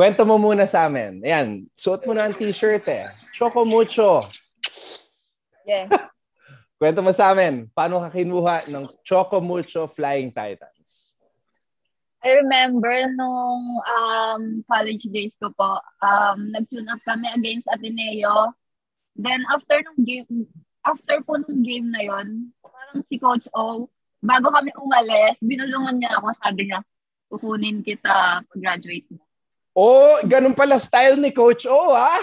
Kwento mo muna sa amin. Ayan, suot mo na ang t-shirt eh. Choco Mucho. Yeah. Kwento mo sa amin, paano ka kinuha ng Choco Mucho Flying Titans? I remember nung um, college days ko po, um, nag-tune up kami against Ateneo. Then after nung game, after po nung game na yon, parang si Coach O, bago kami umalis, binulungan niya ako, sabi niya, kukunin kita pag-graduate mo. Oh, ganun pala style ni Coach O, ha?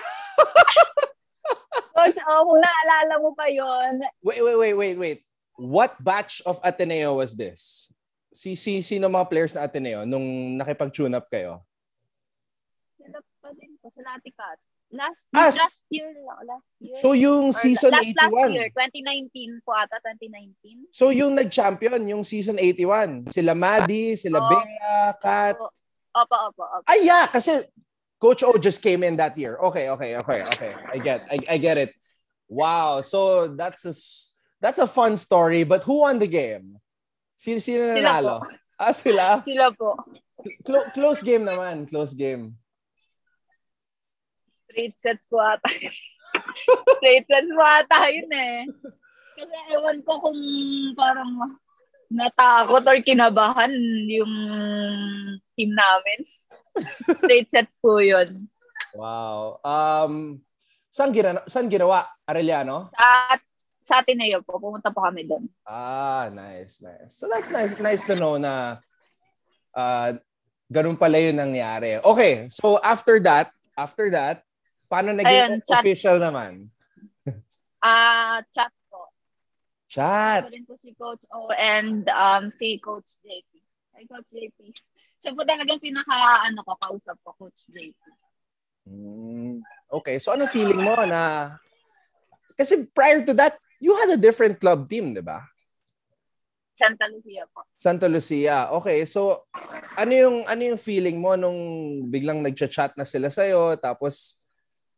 Coach O, kung naalala mo pa yon. Wait, wait, wait, wait, wait. What batch of Ateneo was this? Si, si, sino mga players na Ateneo nung nakipag-tune up kayo? Sila pa din po, sa Laticat. Last, Ah, last year last year. So yung Or season last, last 81. year, 2019 po ata, 2019. So yung nag-champion, yung season 81. Sila Maddie, sila Oh. Bea, Kat. Opo, opo, opo. Ay, yeah, kasi Coach O just came in that year. Okay, okay, okay, okay. I get, I, I get it. Wow. So that's a, that's a fun story. But who won the game? Sino, sino Sila nanalo? po. Ah, sila? Sila po. Clo- close game naman. Close game. Straight sets po ata. Straight sets po ata yun eh. Kasi ewan ko kung parang natakot or kinabahan yung team namin. Straight sets po yun. Wow. Um, saan, gina- saan ginawa? Arellano? Sa, sa Ateneo po, pumunta po kami doon. Ah, nice, nice. So that's nice nice to know na uh, ganun pala yun nangyari. Okay, so after that, after that, paano naging Ayun, chat. official naman? Ah, chat po. Chat. Ito rin po si Coach O and um, si Coach JP. Ay, Coach JP. Siya po talagang pinaka, ano ko, kausap ko, Coach JP. Mm, okay, so ano feeling mo na kasi prior to that, you had a different club team, di ba? Santa Lucia po. Santa Lucia. Okay, so ano yung ano yung feeling mo nung biglang nagcha-chat na sila sa tapos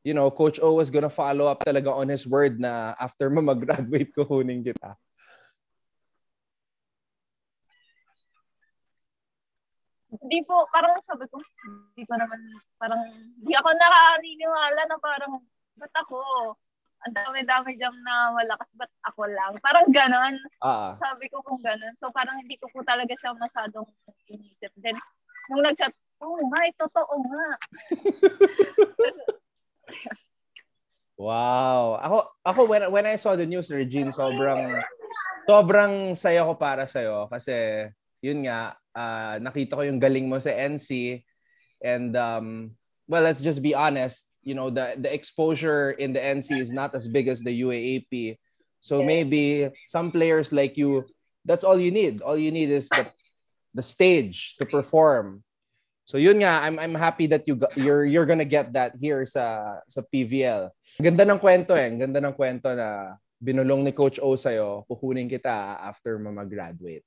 you know, Coach O was gonna follow up talaga on his word na after mo mag-graduate kukunin kita. Hindi po, parang sabi ko, hindi ko naman, parang, hindi ako nakaniniwala na parang, ba't ako? Ang dami-dami dyan na malakas, ba't ako lang? Parang ganon. Ah, Sabi ko kung ganon. So parang hindi ko po talaga siya masyadong inisip. Then, nung nag-chat, oh eh, totoo nga. wow. Ako ako when when I saw the news, Regine, sobrang sobrang saya ko para sa kasi yun nga ah, nakita ko yung galing mo sa NC and um well, let's just be honest, you know, the the exposure in the NC is not as big as the UAAP. So maybe some players like you, that's all you need. All you need is the the stage to perform. So yun nga, I'm I'm happy that you got, you're you're gonna get that here sa sa PVL. Ganda ng kwento eh. Ganda ng kwento na binulong ni Coach O sa'yo, kukunin kita after mo mag-graduate.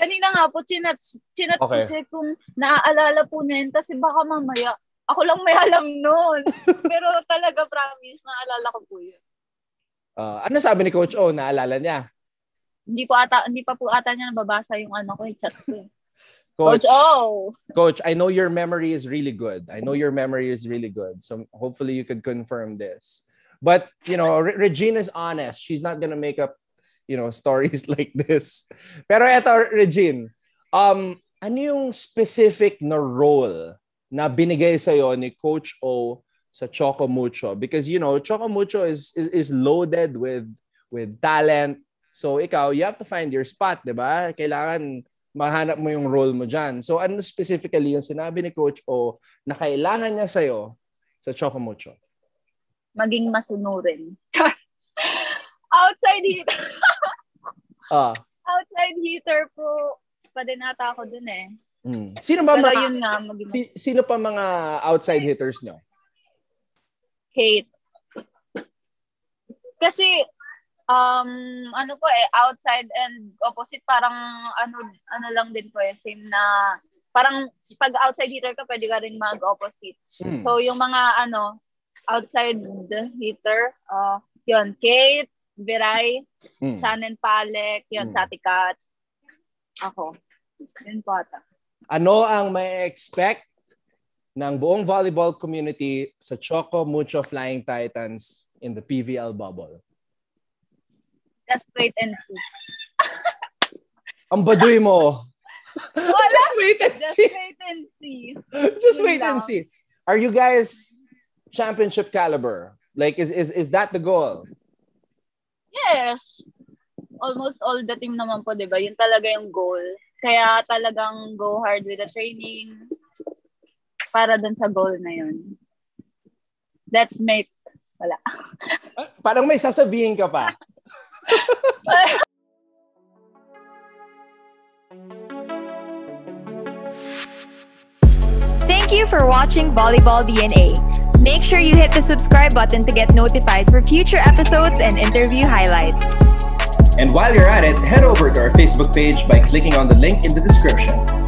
Kanina nga po, chinat, chinat ko Okay. siya kung naaalala po na yun. Kasi baka mamaya, ako lang may alam nun. Pero talaga, promise, naalala ko po yun. Uh, ano sabi ni Coach O? Naalala niya? Hindi po ata, hindi pa po ata niya nababasa yung ano ko, yung chat ko. Coach, Coach O! Coach, I know your memory is really good. I know your memory is really good. So hopefully you could confirm this. But, you know, Re- Regina's honest. She's not gonna make up, you know, stories like this. Pero eto, Regine, um, ano yung specific na role na binigay sa'yo ni Coach O sa Choco Mucho? Because, you know, Choco Mucho is, is, is loaded with with talent. So ikaw, you have to find your spot, di ba? Kailangan mahanap mo yung role mo dyan. So ano specifically yung sinabi ni Coach O na kailangan niya sa'yo sa Choco Mucho? Maging masunurin. outside heater. Ah, outside heater po. Pa din ata ako dun eh. mm. Sino ba Pero mga, yun nga, maging si- sino pa mga outside hitters nyo? hate. Kasi, um, ano po eh, outside and opposite, parang ano, ano lang din po eh, same na, parang pag outside hitter ka, pwede ka rin mag-opposite. Hmm. So, yung mga ano, outside hitter, uh, yun, Kate, Viray, Mm. Shannon Palek, yun, Hmm. Satikat, ako. Yun po ata. Ano ang may expect ng buong volleyball community sa Choco Mucho Flying Titans in the PVL bubble? Just wait and see. Ang baduy mo. Wala. Just wait and Just see. wait and see. Just Yun wait and lang. see. Are you guys championship caliber? Like is is is that the goal? Yes. Almost all the team naman po, di ba? Yun talaga yung goal. Kaya talagang go hard with the training para dun sa goal na yun. Let's make, wala. Ah, Parang may sasabihin ka pa. Thank you for watching Volleyball DNA. Make sure you hit the subscribe button to get notified for future episodes and interview highlights. And while you're at it, head over to our Facebook page by clicking on the link in the description.